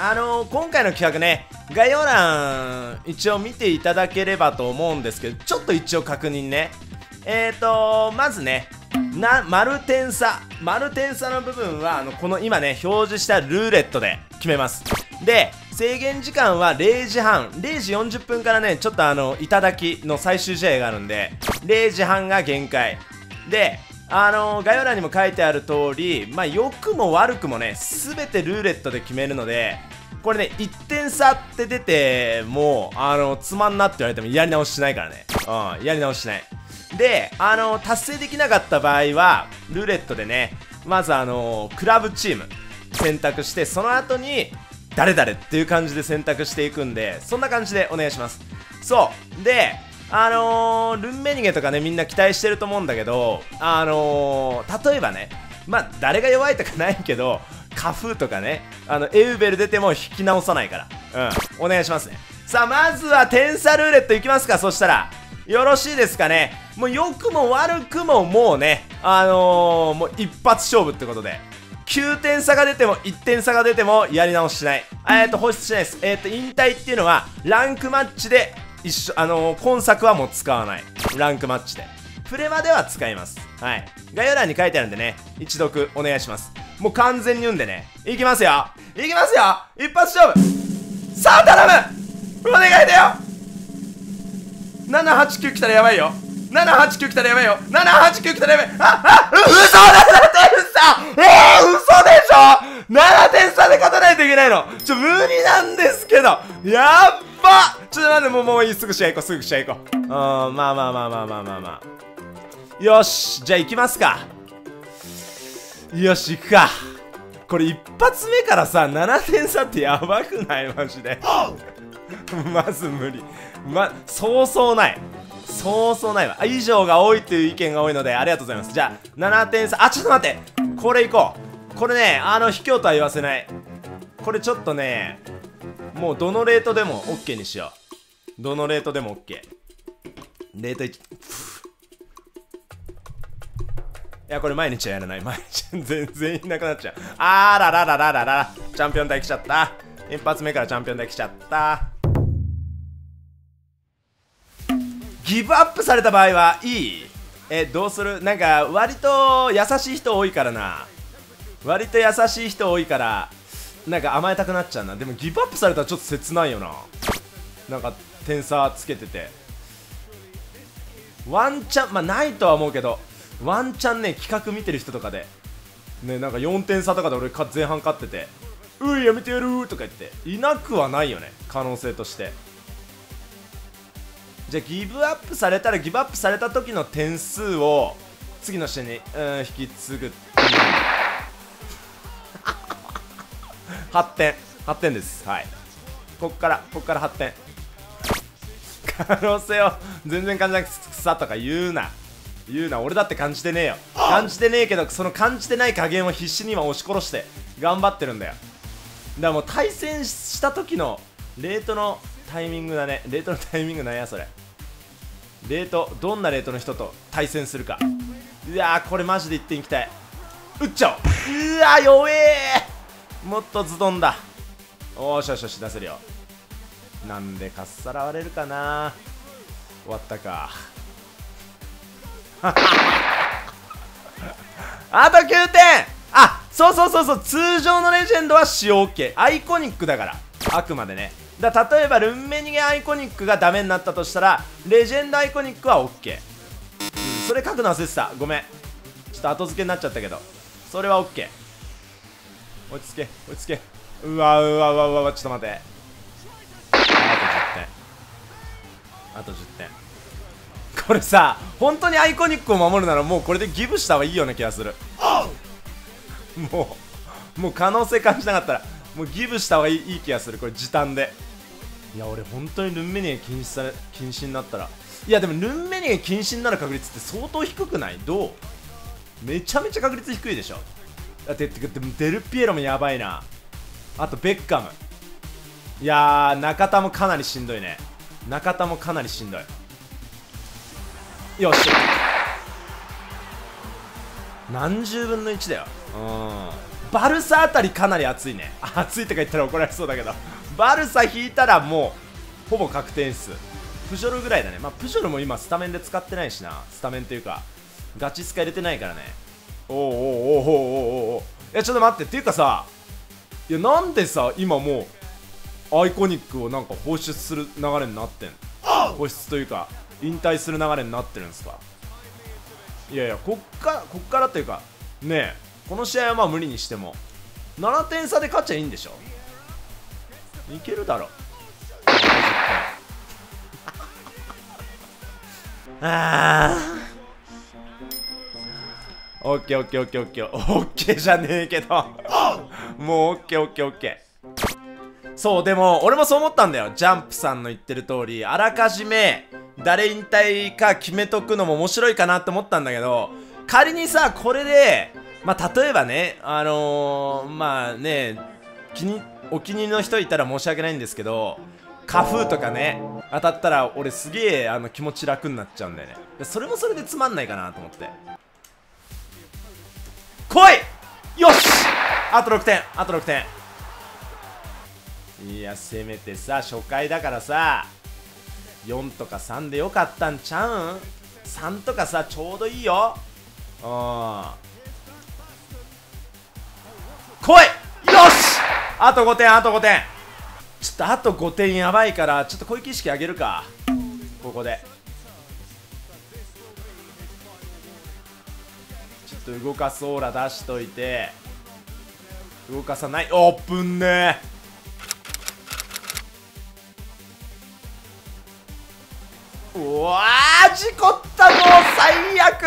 あのー、今回の企画ね概要欄一応見ていただければと思うんですけどちょっと一応確認ね。えーとまずねな丸点差丸点差の部分はあのこの今ね表示したルーレットで決めます。で制限時間は0時半0時40分からねちょっとあの頂きの最終試合があるんで0時半が限界。であの概要欄にも書いてある通りまあ良くも悪くもね全てルーレットで決めるのでこれね1点差って出てもうあのつまんなって言われてもやり直ししないからね。うんやり直ししない。であの達成できなかった場合はルーレットでねまずあのクラブチーム選択してその後に誰々っていう感じで選択していくんでそんな感じでお願いします。そう。であのー、ルンメニゲとかねみんな期待してると思うんだけどあのー、例えばねまあ誰が弱いとかないけどカフーとかねあのエウベル出ても引き直さないから。うん。お願いしますね。さあまずは点差ルーレットいきますか。そしたらよろしいですかね。もう良くも悪くももうねあのー、もう一発勝負ってことで。9点差が出ても1点差が出てもやり直ししない。えっと放出しないです。えっ、ー、と引退っていうのはランクマッチで一緒あのー、今作はもう使わない。ランクマッチで。プレマでは使います。はい。概要欄に書いてあるんでね。一読お願いします。もう完全に読んでね。いきますよ。いきますよ。一発勝負。さあ頼む。お願いだよ。789来たらやばいよ。789来たらやばいよ。789来たらやばい。ああう嘘だ点差。えー、嘘でしょ !7 点差で勝たないといけないの。ちょ、無理なんですけど。やっばちょっと待って、もう、もういい、すぐ試合行こう、すぐ試合行こう。うん、まあまあまあまあまあまあまあ。よし、じゃあ行きますか。よし、行くか。これ一発目からさ、7点差ってやばくない？マジで。まず無理。ま、そうそうない。そうそうないわ以上が多いっていう意見が多いのでありがとうございますじゃあ7点差あちょっと待ってこれいこうこれねあの卑怯とは言わせないこれちょっとねもうどのレートでも OK にしよう。どのレートでも OK レート1いやこれ毎日はやらない。毎日全然いなくなっちゃう。あーらららららら。チャンピオン台来ちゃった。一発目からチャンピオン台来ちゃった。ギブアップされた場合はいい？えどうする？なんか割と優しい人多いからな。割と優しい人多いからなんか甘えたくなっちゃうな。でもギブアップされたらちょっと切ないよな。なんか点差つけてて。ワンチャンまあないとは思うけどワンチャンね企画見てる人とかで。ねなんか4点差とかで俺前半勝ってて「ういやめてやる」とか言っていなくはないよね可能性として。じゃあギブアップされたらギブアップされた時の点数を次の試合にうん引き継ぐ8点8点です。はい。こっからこっから8点可能性を全然感じなくさとか言うな。言うな。俺だって感じてねえよ。感じてねえけどその感じてない加減を必死に今押し殺して頑張ってるんだよ。だからもう対戦した時のレートのタイミングだね。レートのタイミングなんやそれ。レートどんなレートの人と対戦するか。うわーこれマジで1点いきたい。打っちゃおううわ弱えもっとズドンだ。おーしよしよし出せるよ。なんでかっさらわれるかな。終わったか。あと9点。あそうそうそうそう。通常のレジェンドは使用 OK アイコニックだから。あくまでね。だ例えばルンメニゲアイコニックがダメになったとしたらレジェンドアイコニックは OK、うん、それ書くの忘れてた。ごめん。ちょっと後付けになっちゃったけど。それは OK 落ち着け落ち着け。うわうわうわうわちょっと待って。あと10点。あと10点。これさ本当にアイコニックを守るならもうこれでギブした方がいいような気がする。もうもう可能性感じなかったらもうギブした方がいいいい気がする。これ時短で。いや俺本当にルンメニエ禁止され禁止になったら。いやでもルンメニエ禁止になる確率って相当低くない？どう？めちゃめちゃ確率低いでしょ。だってデルピエロもやばいな。あとベッカム。いやー中田もかなりしんどいね。中田もかなりしんどい。よし何十分の1だよ。うん。バルサあたりかなり熱いね。熱いとか言ったら怒られそうだけど。バルサ引いたらもうほぼ確定数プジョルぐらいだね。まあプジョルも今スタメンで使ってないしな。スタメンというかガチスカ入れてないからね。おおおおおおおいやちょっと待ってっていうかさいやなんでさ今もうアイコニックをなんか放出する流れになってん？放出というか引退する流れになってるんですか？いやいやこっからこっからというかねえこの試合はまあ無理にしても7点差で勝っちゃいいんでしょ？いけるだろ。ああオッケーオッケーオッケーオッケーオッケーじゃねえけど。もうオッケーオッケーオッケーそうでも俺もそう思ったんだよ。ジャンプさんの言ってる通りあらかじめ誰引退か決めとくのも面白いかなって思ったんだけど仮にさこれでまあ例えばねあのー、まあね気にお気に入りの人いたら申し訳ないんですけど花風とかね当たったら俺すげえあの気持ち楽になっちゃうんだよね。それもそれでつまんないかなと思って。い!よし!あと6点あと6点。いやせめてさ初回だからさ4とか3でよかったんちゃうん ?3 とかさちょうどいいよ。うん。来い!よし!あと5点あと5点。ちょっとあと5点やばいからちょっと小池意識上げるか。ここで。と動かすオーラ出しといて。動かさない。オープンね。うわー事故ったもう最悪。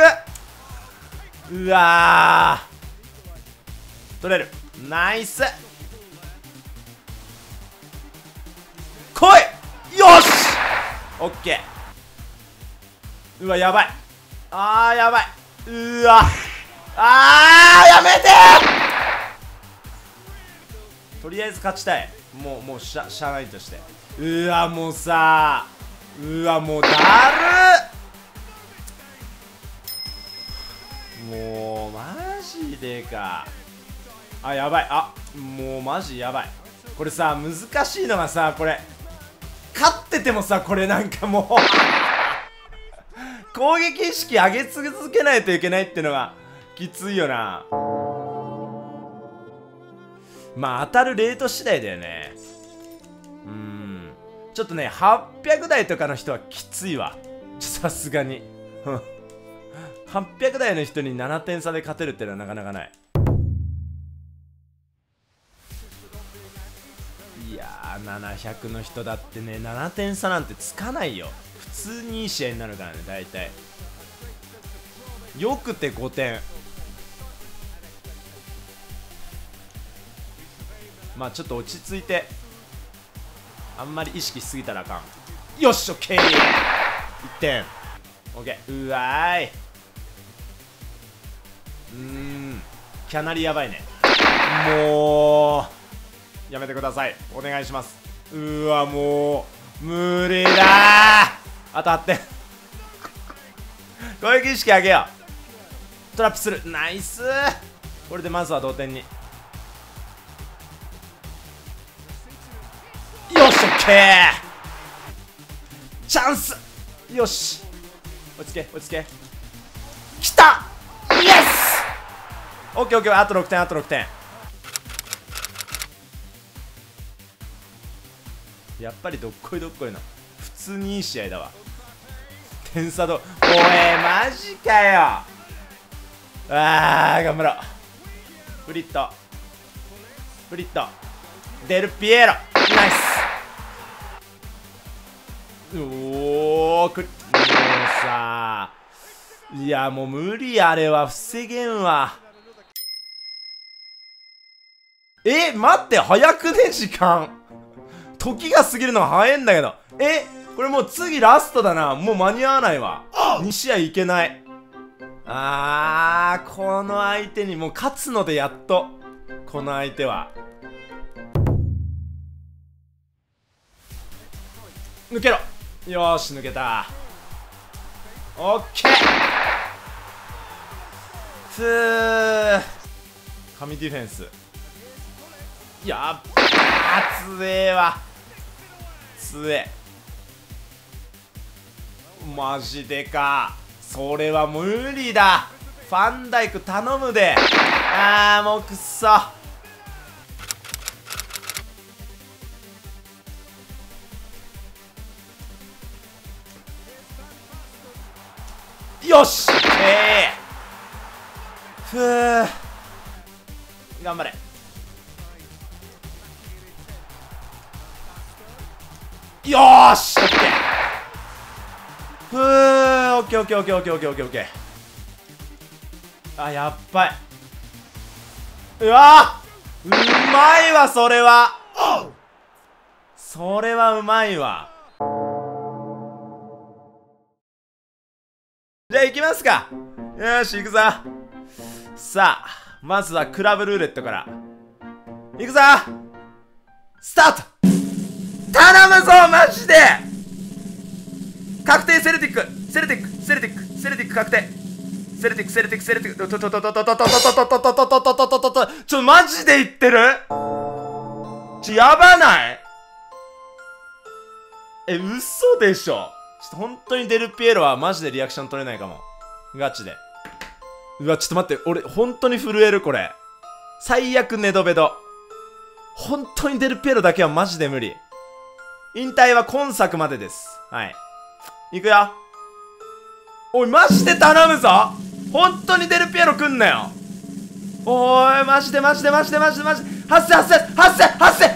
うわ取れる。ナイス。来い。よし。オッケー。うわやばい。あーやばい。うわ。あーやめて！とりあえず勝ちたい。もうもうしゃしゃないとして。うわもうさうわもうだるもうマジでか。あやばい。あもうマジやばい。これさ難しいのがさこれ。勝っててもさこれなんかもう。攻撃意識上げ続けないといけないっていうのがきついよな。まあ当たるレート次第だよね。うん。ちょっとね800台とかの人はきついわ。さすがに。800台の人に7点差で勝てるってのはなかなかない。いやー700の人だってね7点差なんてつかないよ。普通にいい試合になるからね大体。よくて5点。まあちょっと落ち着いてあんまり意識しすぎたらあかん。よしオッケー1点。オッケーうわーい。うーん。キャナリやばいね。もうやめてください。お願いします。うわもう無理だ当たって攻撃意識上げよう。トラップする。ナイス。これでまずは同点に。チャンス。よし。落ち着け落ち着け。きた。イエス。オッケーオッケー。あと6点あと6点。やっぱりどっこいどっこいの普通にいい試合だわ。点差どおいマジかよ。あー頑張ろう。フリット。フリット。デルピエロ。おおくもうさいやもう無理あれは。防げんわ。え待って早くね時間。時が過ぎるのが早いんだけど。えこれもう次ラストだな。もう間に合わないわ。2試合いけない。あーこの相手にもう勝つのでやっと。この相手は。抜けろ。よし抜けた。オッケー。ふー。神ディフェンス。やっあ強えわ。強え。マジでか。それは無理だ。ファンダイク頼むで。あーもうくっそ。よし。ええふう頑張れ。よーし。オッケーふうオッケー。オッケーオッケーオッケーオッケーオッケーオッケーあやっばい。うわうまいわそれは。それはうまいわ。ますか？よし行くぞ。さあまずはクラブルーレットから。行くぞ。スタート。頼むぞマジで。確定セルティック。セルティックセルティックセルティック確定。セルティックセルティックセルティック。とととととととととととととととととちょマジで言ってる？ちょやばない？え嘘でしょ。ちょっと本当にデルピエロはマジでリアクション取れないかも。ガチで。うわちょっと待って俺本当に震えるこれ。最悪ネドベド本当にデルピエロだけはマジで無理。引退は今作までです。はい。いくよ。おいマジで頼むぞ。本当にデルピエロ来んなよ。おいマジでマジでマジでマジでマジで。発生発生発生発生。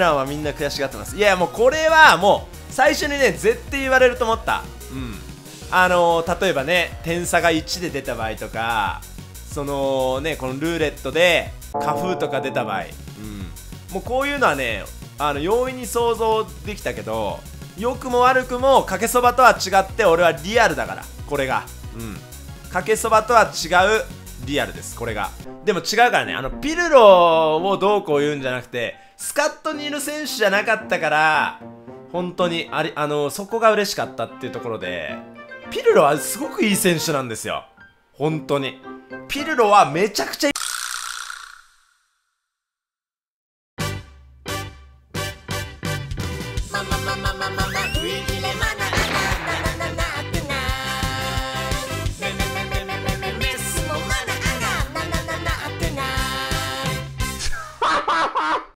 コメ欄はみんな悔しがってます。いやもうこれはもう最初にね絶対言われると思った。うん。あのー、例えばね点差が1で出た場合とかそのねこのルーレットで花風とか出た場合、うん、もうこういうのはねあの容易に想像できたけど良くも悪くもかけそばとは違って俺はリアルだからこれが。うん。かけそばとは違うリアルですこれが。でも違うからねあのピルロをどうこう言うんじゃなくてスカットにいる選手じゃなかったから本当にありあのそこが嬉しかったっていうところでピルロはすごくいい選手なんですよ。本当に。ピルロはめちゃくちゃ